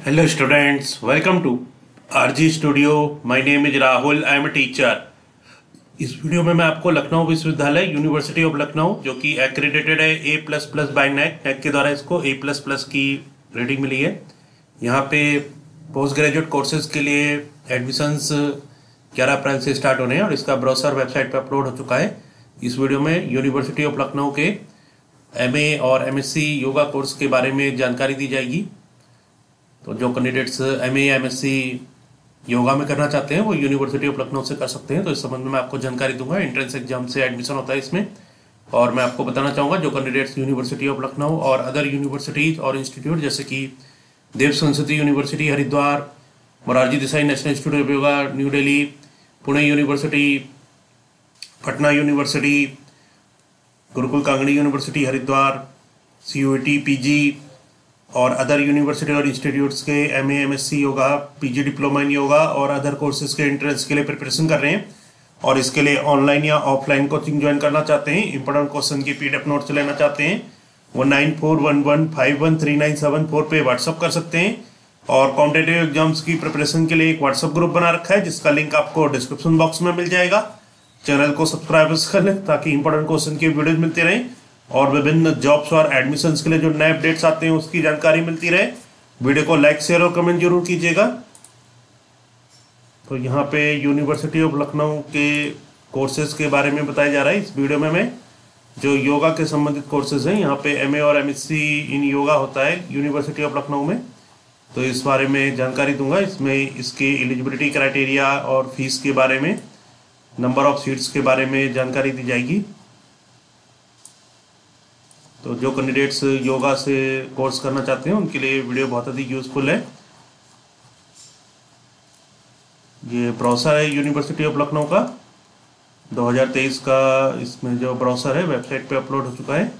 Hello students, welcome to RG Studio. My name is Rahul. I am a teacher. इस video में मैं आपको लखनऊ विश्वविद्यालय यूनिवर्सिटी ऑफ़ लखनऊ जो कि एक्रेडिटेड है A plus plus by NAAC NAAC के द्वारा इसको ए प्लस प्लस की रेटिंग मिली है यहाँ पे पोस्ट ग्रेजुएट कोर्सेज के लिए एडमिशंस 11 अप्रैल से स्टार्ट होने हैं और इसका ब्राउसर वेबसाइट पर अपलोड हो चुका है इस वीडियो में यूनिवर्सिटी ऑफ़ लखनऊ के एमए और एमएससी योगा कोर्स के बारे में जानकारी दी जाएगी तो जो candidates M A M S C yoga में करना चाहते हैं, वो यूनिवर्सिटी ऑफ़ लखनऊ से कर सकते हैं। तो इस संबंध में आपको जानकारी दूँगा। एंट्रेंस एग्ज़ाम से एडमिशन होता है इसमें। और मैं आपको बताना चाहूँगा, जो कैंडिडेट्स यूनिवर्सिटी ऑफ़ लखनऊ और अदर यूनिवर्सिटीज और इंस्टीट्यूट जैसे कि Dev Sanskriti university Haridwar Morarji Desai national institute of yoga new Delhi Pune university Patna university Gurukul Kangri university Haridwar C U T P G और other university और institutes के M A M S C yoga PG diploma in yoga और other courses के entrance के लिए preparation कर रहे हैं। और इसके लिए ऑनलाइन या ऑफलाइन कोचिंग ज्वाइन करना चाहते हैं इंपॉर्टेंट क्वेश्चन की पीडीएफ नोट्स लेना चाहते हैं, वो nine four one one five one three nine seven four पे व्हाट्सअप कर सकते हैं। और कॉम्पिटेटिव एग्ज़ाम्स की प्रिपरेशन के लिए एक व्हाट्सअप ग्रुप बना रखा है, जिसका लिंक आपको डिस्क्रिप्शन बॉक्स में मिल जाएगा। चैनल को सब्सक्राइब कर लें, ताकि इंपॉर्टेंट क्वेश्चन की वीडियोज़ मिलते रहें। और विभिन्न जॉब्स और एडमिशन के लिए जो नए अपडेट्स आते हैं, उसकी जानकारी मिलती रहे। वीडियो को लाइक शेयर और कमेंट ज़रूर कीजिएगा। तो यहाँ पे यूनिवर्सिटी ऑफ़ लखनऊ के कोर्सेज के बारे में बताया जा रहा है। इस वीडियो में मैं जो योगा के संबंधित कोर्सेज हैं, यहाँ पे एमए और एमएससी इन योगा होता है यूनिवर्सिटी ऑफ़ लखनऊ में। तो इस बारे में जानकारी दूँगा। इसमें इसकी एलिजिबिलिटी क्राइटेरिया और फ़ीस के बारे में नंबर ऑफ़ सीट्स के बारे में जानकारी दी जाएगी। तो जो कैंडिडेट्स योगा से कोर्स करना चाहते हैं, उनके लिए वीडियो बहुत अधिक यूजफुल है। ये ब्राउसर है यूनिवर्सिटी ऑफ़ लखनऊ का। 2023 का इसमें जो ब्राउसर है वेबसाइट पे अपलोड हो चुका है।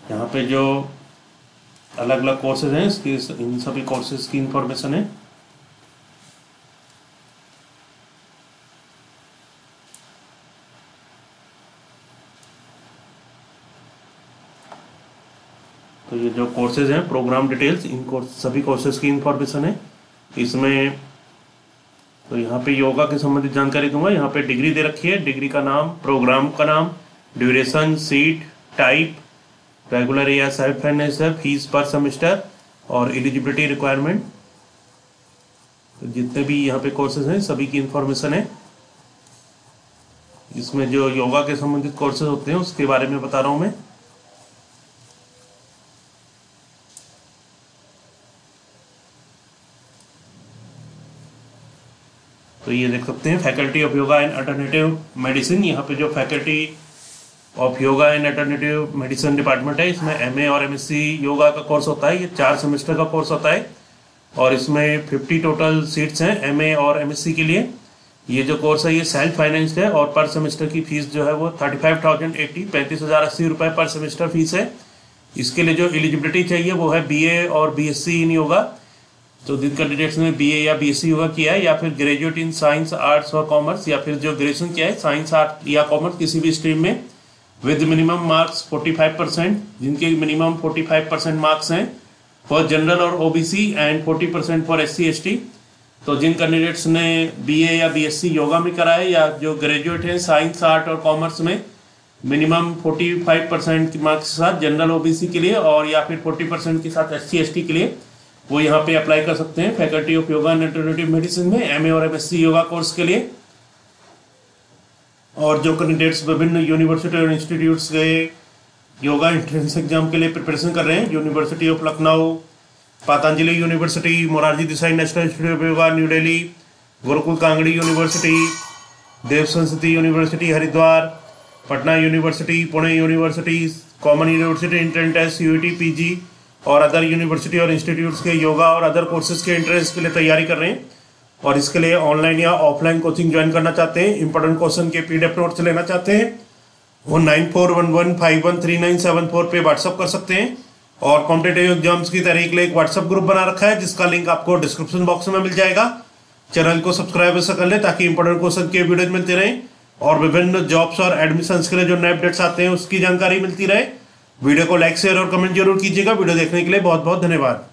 यहाँ पे जो अलग अलग कोर्सेज हैं, इसकी इन सभी कोर्सेज की इंफॉर्मेशन है। तो ये जो कोर्सेज हैं प्रोग्राम डिटेल्स इन कोर्स सभी कोर्सेज की इंफॉर्मेशन है। इसमें तो यहाँ पे योगा के संबंधित जानकारी दूँगा। यहाँ पे डिग्री दे रखी है। डिग्री का नाम प्रोग्राम का नाम ड्यूरेशन सीट टाइप रेगुलर या सेल्फ फाइनेंस है फ़ीस पर सेमेस्टर और एलिजिबिलिटी रिक्वायरमेंट तो जितने भी यहाँ पे कोर्सेज हैं, सभी की इंफॉर्मेशन है। इसमें जो योगा के संबंधित कोर्सेज होते हैं, उसके बारे में बता रहा हूँ मैं। तो ये देख सकते हैं faculty of yoga and alternative medicine यहाँ पे जो faculty of yoga and alternative medicine department है। इसमें एमए और एमएससी योगा का कोर्स होता है। ये चार सेमेस्टर का कोर्स होता है। और इसमें 50 टोटल सीट्स हैं एमए और एमएससी के लिए। ये जो कोर्स है, ये सेल्फ फाइनेंस्ड है और पर सेमेस्टर की फ़ीस जो है वो थर्टी फाइव थाउज़ेंड एट्टी पैंतीस हज़ार अस्सी रुपये पर सेमेस्टर फ़ीस है। इसके लिए जो एलिजिबिलिटी चाहिए वो है बीए और बी इन योगा। तो जिन कैंडिडेट्स ने बीए या बीएससी योगा किया है या फिर ग्रेजुएट इन साइंस आर्ट्स और कॉमर्स या फिर जो ग्रेजुएशन किया है साइंस आर्ट या कॉमर्स किसी भी स्ट्रीम में विद मिनिमम मार्क्स 45 परसेंट जिनके मिनिमम 45 परसेंट मार्क्स हैं फॉर जनरल और OBC and 40 percent for S C तो जिन कैंडिडेट्स ने बीए या बीएससी योगा में करा है या जो ग्रेजुएट हैं साइंस आर्ट और कॉमर्स में मिनिमम 45 परसेंट मार्क्स के साथ जनरल ओबीसी के लिए और या फिर 40 परसेंट के साथ एस सी के लिए, वो यहाँ पे अप्लाई कर सकते हैं faculty of yoga and alternative medicine में एमए और एमएससी योगा कोर्स के लिए। और जो कैंडिडेट्स विभिन्न यूनिवर्सिटी और इंस्टीट्यूट्स के योगा एंट्रेंस एग्ज़ाम के लिए प्रिपरेशन कर रहे हैं। University of Lucknow Patanjali university Morarji Desai national institute of yoga new Delhi Gurukul Kangri university Dev Sanskriti university Haridwar Patna university Pune university common university entrance test U P और other university और institutes के योगा और other courses के entrance के लिए तैयारी कर रहे हैं। और इसके लिए ऑनलाइन या ऑफलाइन कोचिंग ज्वाइन करना चाहते हैं इंपॉर्टेंट क्वेश्चन के पीडीएफ नोट्स लेना चाहते हैं, वो nine four one one five one three nine seven four पे व्हाट्सअप कर सकते हैं। और कॉम्पिटेटिव एग्ज़ाम्स की तैयारी के लिए एक व्हाट्सअप ग्रुप बना रखा है, जिसका लिंक आपको डिस्क्रिप्शन बॉक्स में मिल जाएगा। चैनल को सब्सक्राइब ऐसा कर ले ताकि इंपॉर्टेंट क्वेश्चन के वीडियो मिलते रहें। और विभिन्न जॉब्स और एडमिशन के लिए जो नए अपडेट्स आते हैं, उसकी जानकारी मिलती रहे। वीडियो को लाइक शेयर और कमेंट ज़रूर कीजिएगा। वीडियो देखने के लिए बहुत बहुत धन्यवाद।